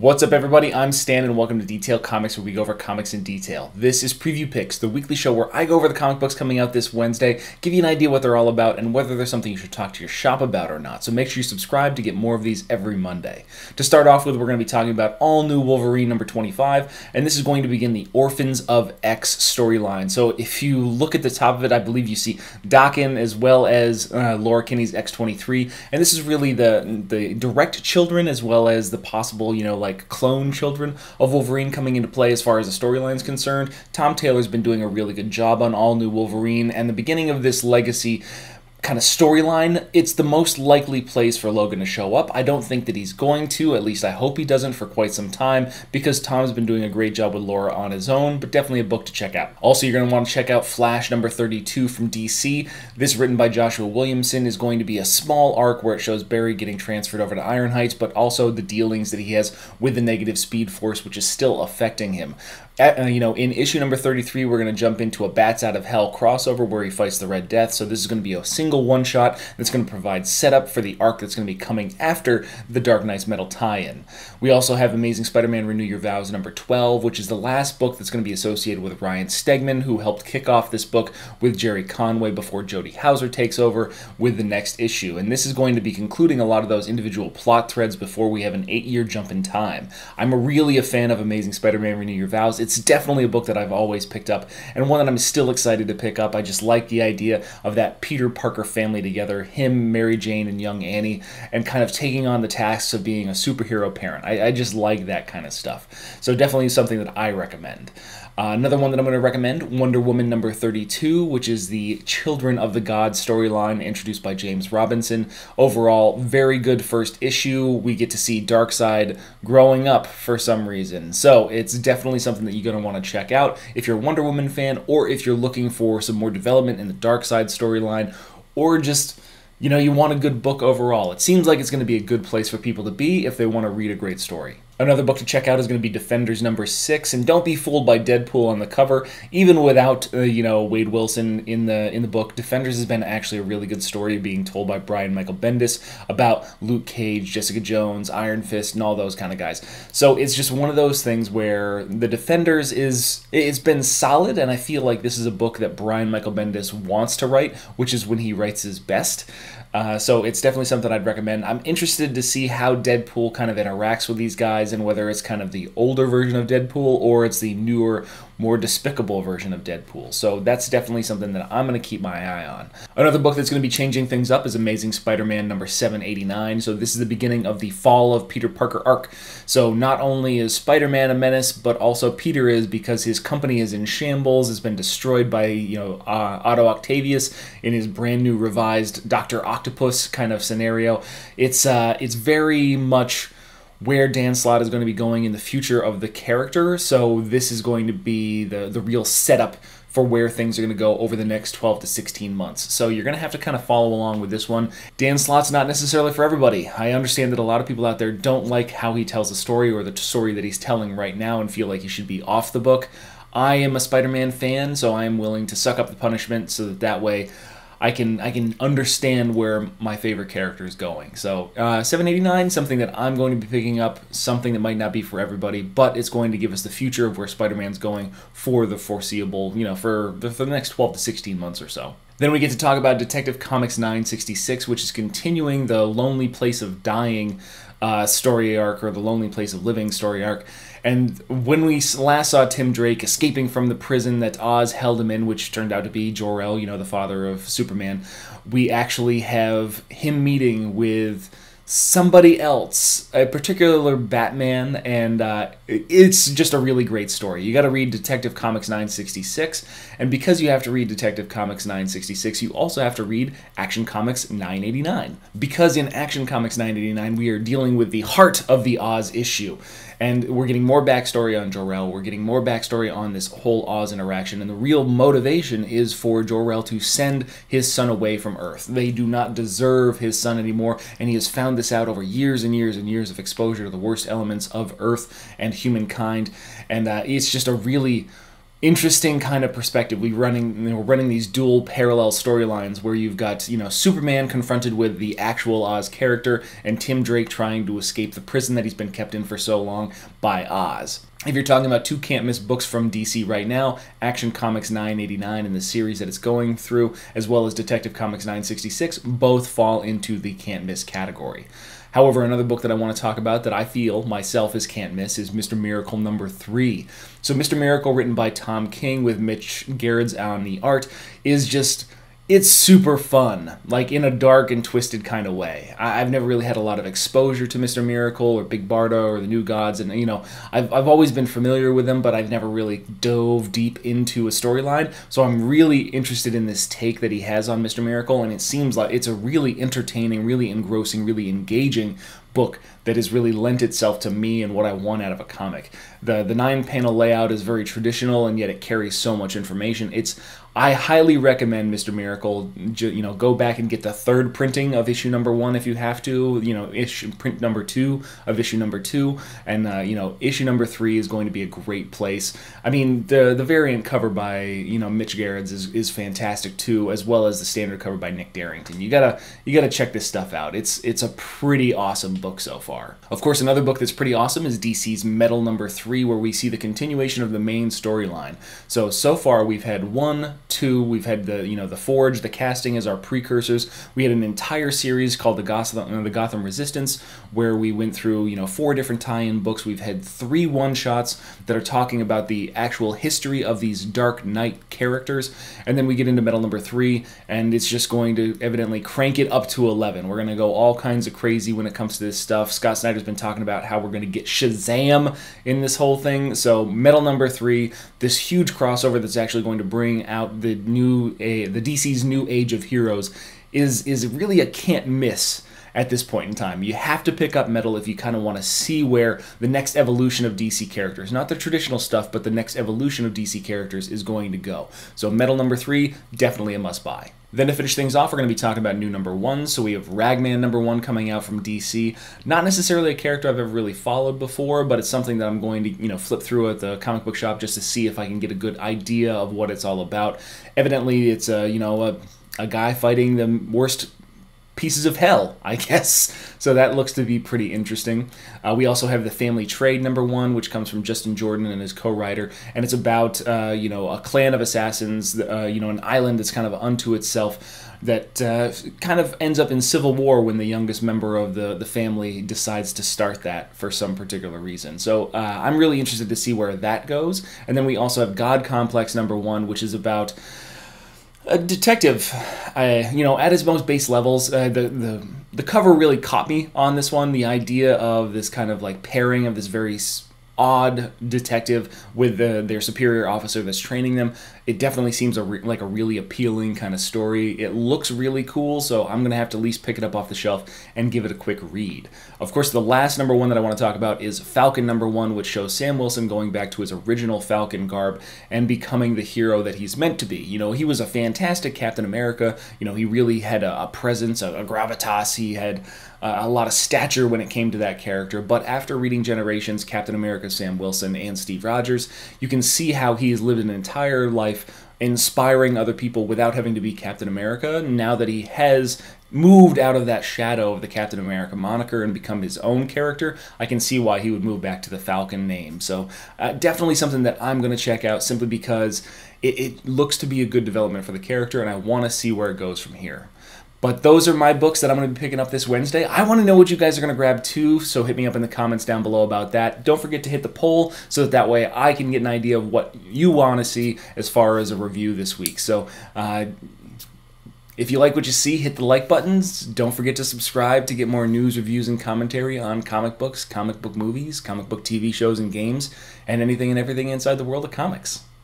What's up, everybody? I'm Stan, and welcome to Detail Comics, where we go over comics in detail. This is Preview Picks, the weekly show where I go over the comic books coming out this Wednesday, give you an idea what they're all about, and whether there's something you should talk to your shop about or not. So make sure you subscribe to get more of these every Monday. To start off with, we're going to be talking about all new Wolverine number 25, and this is going to begin the Orphans of X storyline. So if you look at the top of it, I believe you see Daken as well as uh, Laura Kinney's X23, and this is really the the direct children as well as the possible, you know, like like clone children of Wolverine coming into play as far as the storyline is concerned. Tom Taylor's been doing a really good job on all new Wolverine, and the beginning of this legacy kind of storyline, it's the most likely place for Logan to show up. I don't think that he's going to, at least I hope he doesn't for quite some time, because Tom's been doing a great job with Laura on his own, but definitely a book to check out. Also, you're going to want to check out Flash number 32 from DC. This, written by Joshua Williamson, is going to be a small arc where it shows Barry getting transferred over to Iron Heights, but also the dealings that he has with the negative Speed Force, which is still affecting him. At, uh, you know, in issue number 33, we're going to jump into a Bats Out of Hell crossover where he fights the Red Death. So this is going to be a single one shot that's going to provide setup for the arc that's going to be coming after the Dark Nights Metal tie-in. We also have Amazing Spider-Man Renew Your Vows number 12, which is the last book that's going to be associated with Ryan Stegman, who helped kick off this book with Gerry Conway before Jody Houser takes over with the next issue. And this is going to be concluding a lot of those individual plot threads before we have an eight-year jump in time. I'm really a fan of Amazing Spider-Man Renew Your Vows. It's it's definitely a book that I've always picked up and one that I'm still excited to pick up. I just like the idea of that Peter Parker family together, him, Mary Jane, and young Annie, and kind of taking on the tasks of being a superhero parent. I, I just like that kind of stuff. So definitely something that I recommend. Uh, another one that I'm going to recommend, Wonder Woman number 32, which is the Children of the Gods storyline introduced by James Robinson. Overall, very good first issue. We get to see Darkseid growing up for some reason. So it's definitely something that you're going to want to check out if you're a Wonder Woman fan or if you're looking for some more development in the Darkseid storyline or just you know, you want a good book overall. It seems like it's going to be a good place for people to be if they want to read a great story. Another book to check out is going to be Defenders number six, and don't be fooled by Deadpool on the cover. Even without, uh, you know, Wade Wilson in the in the book, Defenders has been actually a really good story being told by Brian Michael Bendis about Luke Cage, Jessica Jones, Iron Fist, and all those kind of guys. So it's just one of those things where the Defenders is it's been solid, and I feel like this is a book that Brian Michael Bendis wants to write, which is when he writes his best. Uh, so it's definitely something I'd recommend. I'm interested to see how Deadpool kind of interacts with these guys and whether it's kind of the older version of Deadpool or it's the newer, more despicable version of Deadpool. So that's definitely something that I'm going to keep my eye on. Another book that's going to be changing things up is Amazing Spider-Man number 789. So this is the beginning of the fall of Peter Parker arc. So not only is Spider-Man a menace, but also Peter is because his company is in shambles, has been destroyed by, you know, uh, Otto Octavius in his brand new revised Dr. Octopus kind of scenario. It's uh, it's very much where Dan Slott is going to be going in the future of the character. So this is going to be the the real setup for where things are going to go over the next 12 to 16 months. So you're going to have to kind of follow along with this one. Dan Slott's not necessarily for everybody. I understand that a lot of people out there don't like how he tells the story or the story that he's telling right now and feel like he should be off the book. I am a Spider-Man fan, so I am willing to suck up the punishment so that that way I can I can understand where my favorite character is going. So uh, 789, something that I'm going to be picking up, something that might not be for everybody, but it's going to give us the future of where Spider-Man's going for the foreseeable, you know, for the, for the next 12 to 16 months or so. Then we get to talk about Detective Comics 966, which is continuing the Lonely Place of Dying uh, story arc or the Lonely Place of Living story arc. And when we last saw Tim Drake escaping from the prison that Oz held him in, which turned out to be Jor-El, you know, the father of Superman, we actually have him meeting with somebody else, a particular Batman, and uh, it's just a really great story. You got to read Detective Comics 966, and because you have to read Detective Comics 966, you also have to read Action Comics 989. Because in Action Comics 989, we are dealing with the heart of the Oz issue. And we're getting more backstory on Jor-El. We're getting more backstory on this whole Oz interaction. And the real motivation is for Jor-El to send his son away from Earth. They do not deserve his son anymore. And he has found this out over years and years and years of exposure to the worst elements of Earth and humankind. And uh, it's just a really interesting kind of perspective. We running we're running these dual parallel storylines where you've got you know Superman confronted with the actual Oz character and Tim Drake trying to escape the prison that he's been kept in for so long by Oz. If you're talking about two can't miss books from DC right now, Action Comics 989 and the series that it's going through, as well as Detective Comics 966, both fall into the can't miss category. However, another book that I want to talk about that I feel myself is can't miss is Mr. Miracle number three. So, Mr. Miracle, written by Tom King with Mitch Gerads on the art, is just it's super fun, like in a dark and twisted kind of way. I, have never really had a lot of exposure to Mr. Miracle or Big Barda or the New Gods, and you know, I've, I've always been familiar with them, but I've never really dove deep into a storyline. So I'm really interested in this take that he has on Mr. Miracle, and it seems like it's a really entertaining, really engrossing, really engaging book that has really lent itself to me and what I want out of a comic. The the nine panel layout is very traditional and yet it carries so much information. It's I highly recommend Mr. Miracle. You know, go back and get the third printing of issue number one if you have to. You know, issue print number two of issue number two, and uh, you know, issue number three is going to be a great place. I mean, the the variant cover by you know Mitch Gerads is, is fantastic too, as well as the standard cover by Nick Derington. You gotta you gotta check this stuff out. It's it's a pretty awesome book so far. Of course, another book that's pretty awesome is DC's Metal number three, where we see the continuation of the main storyline. So so far we've had one two. We've had the you know the Forge, the casting as our precursors. We had an entire series called the Gotham, the Gotham Resistance, where we went through you know four different tie-in books. We've had three one-shots that are talking about the actual history of these Dark Knight characters, and then we get into Metal Number Three, and it's just going to evidently crank it up to eleven. We're going to go all kinds of crazy when it comes to this stuff. Scott Snyder's been talking about how we're going to get Shazam in this whole thing. So Metal Number Three, this huge crossover that's actually going to bring out the new a, the DC's new age of heroes is is really a can't miss at this point in time. You have to pick up Metal if you kind of want to see where the next evolution of DC characters, not the traditional stuff, but the next evolution of DC characters is going to go. So Metal number 3, definitely a must buy. Then to finish things off, we're going to be talking about new number one. So we have Ragman number one coming out from DC. Not necessarily a character I've ever really followed before, but it's something that I'm going to, you know, flip through at the comic book shop just to see if I can get a good idea of what it's all about. Evidently, it's a, you know, a, a guy fighting the worst pieces of hell, I guess. So that looks to be pretty interesting. Uh, we also have the Family Trade number one, which comes from Justin Jordan and his co-writer, and it's about uh, you know a clan of assassins, uh, you know an island that's kind of unto itself that uh, kind of ends up in civil war when the youngest member of the, the family decides to start that for some particular reason. So uh, I'm really interested to see where that goes. And then we also have God Complex number one, which is about a detective, uh, you know, at his most base levels, uh, the the the cover really caught me on this one. The idea of this kind of like pairing of this very odd detective with the, their superior officer that's training them. It definitely seems a re- like a really appealing kind of story. It looks really cool, so I'm going to have to at least pick it up off the shelf and give it a quick read. Of course, the last number one that I want to talk about is Falcon number one, which shows Sam Wilson going back to his original Falcon garb and becoming the hero that he's meant to be. You know, he was a fantastic Captain America. You know, he really had a, a presence, a, a gravitas. He had uh, a lot of stature when it came to that character. But after reading Generations, Captain America, Sam Wilson, and Steve Rogers, you can see how he has lived an entire life inspiring other people without having to be Captain America. Now that he has moved out of that shadow of the Captain America moniker and become his own character, I can see why he would move back to the Falcon name. So, uh, definitely something that I'm going to check out simply because it, it looks to be a good development for the character, and I want to see where it goes from here. But those are my books that I'm going to be picking up this Wednesday. I want to know what you guys are going to grab too, so hit me up in the comments down below about that. Don't forget to hit the poll so that that way I can get an idea of what you want to see as far as a review this week. So, uh, if you like what you see, hit the like buttons. Don't forget to subscribe to get more news, reviews, and commentary on comic books, comic book movies, comic book TV shows and games, and anything and everything inside the world of comics.